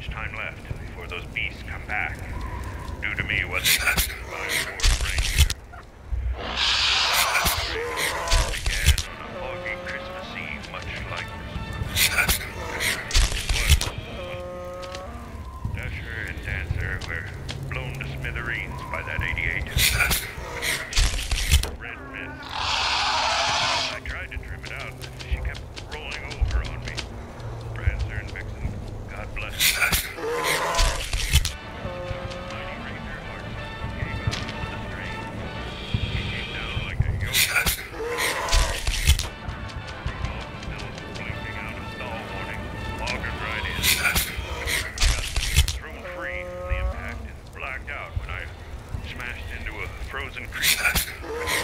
much time left before those beasts come back. Do to me what they must by a Exactly.